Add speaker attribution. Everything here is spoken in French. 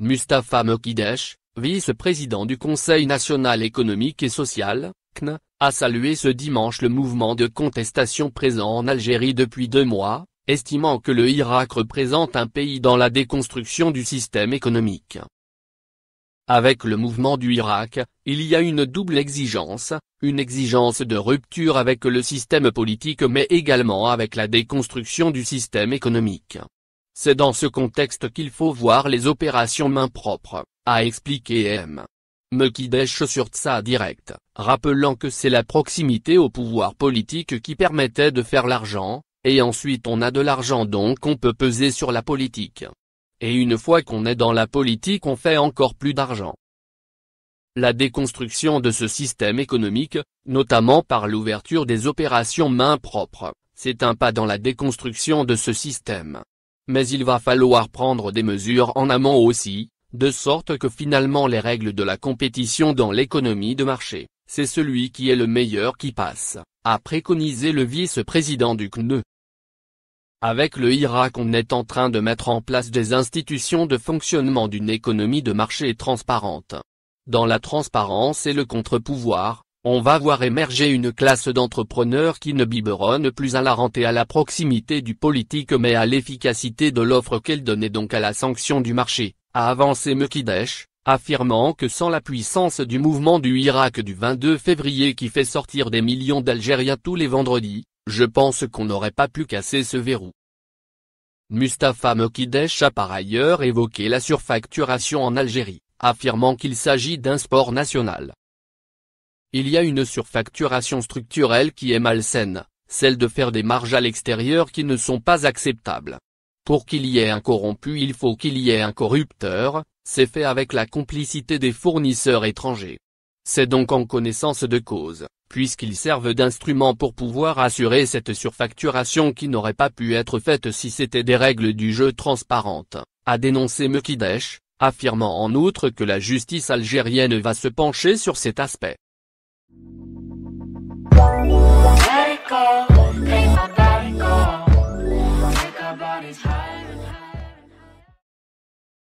Speaker 1: Mustapha Mokidesh, vice-président du Conseil national économique et social, CNE, a salué ce dimanche le mouvement de contestation présent en Algérie depuis deux mois, estimant que le Irak représente un pays dans la déconstruction du système économique. Avec le mouvement du Irak, il y a une double exigence, une exigence de rupture avec le système politique mais également avec la déconstruction du système économique. C'est dans ce contexte qu'il faut voir les opérations main propre, a expliqué M. Mekidesh sur Tsa Direct, rappelant que c'est la proximité au pouvoir politique qui permettait de faire l'argent, et ensuite on a de l'argent donc on peut peser sur la politique. Et une fois qu'on est dans la politique on fait encore plus d'argent. La déconstruction de ce système économique, notamment par l'ouverture des opérations main propre, c'est un pas dans la déconstruction de ce système. Mais il va falloir prendre des mesures en amont aussi, de sorte que finalement les règles de la compétition dans l'économie de marché, c'est celui qui est le meilleur qui passe, a préconisé le vice-président du CNE. Avec le Irak on est en train de mettre en place des institutions de fonctionnement d'une économie de marché transparente. Dans la transparence et le contre-pouvoir, on va voir émerger une classe d'entrepreneurs qui ne biberonne plus à la rente et à la proximité du politique mais à l'efficacité de l'offre qu'elle donnait donc à la sanction du marché, a avancé Mekidesh, affirmant que sans la puissance du mouvement du Irak du 22 février qui fait sortir des millions d'Algériens tous les vendredis, je pense qu'on n'aurait pas pu casser ce verrou. Mustapha Mokidesh a par ailleurs évoqué la surfacturation en Algérie, affirmant qu'il s'agit d'un sport national. Il y a une surfacturation structurelle qui est malsaine, celle de faire des marges à l'extérieur qui ne sont pas acceptables. Pour qu'il y ait un corrompu il faut qu'il y ait un corrupteur, c'est fait avec la complicité des fournisseurs étrangers. C'est donc en connaissance de cause, puisqu'ils servent d'instrument pour pouvoir assurer cette surfacturation qui n'aurait pas pu être faite si c'était des règles du jeu transparentes, a dénoncé Mekidesh, affirmant en outre que la justice algérienne va se pencher sur cet aspect. let it go. Pay my go.